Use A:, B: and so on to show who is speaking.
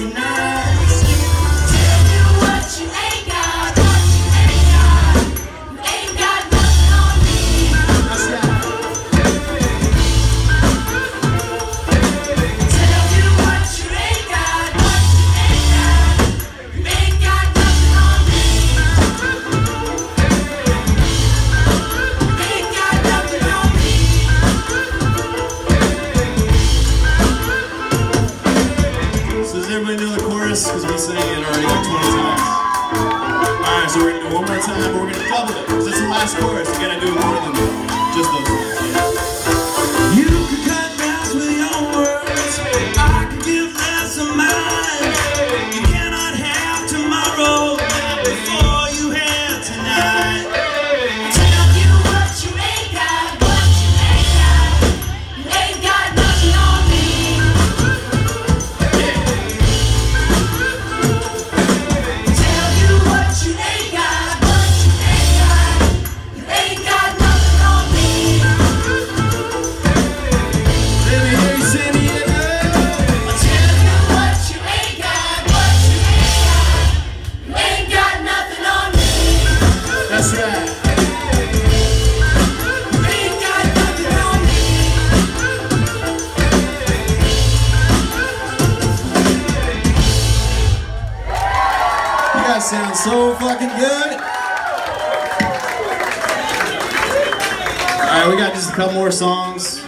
A: tonight.
B: does everybody know the chorus? Because we sang it already like 20 times. Alright, so we're going to do one more time, but we're going to double it. Because it's the last chorus. You got to do more than. Just the guys sound so fucking good. All right, we got just a couple more songs.